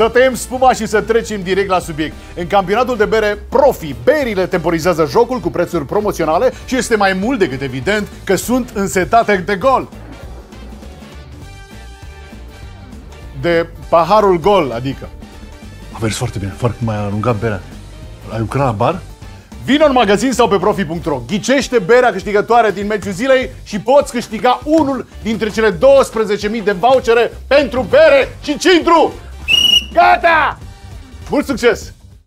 Să tăiem spuma și să trecem direct la subiect. În campionatul de bere Profi, berile temporizează jocul cu prețuri promoționale și este mai mult decât evident că sunt însetate de gol. De paharul gol, adică. A mers foarte bine, foarte mai aruncat berea. Ai lucrat la bar? Vino în magazin sau pe profi.ro, ghicește berea câștigătoare din meciul zilei și poți câștiga unul dintre cele 12.000 de vouchere pentru bere și cintru! Gata! Mult succes!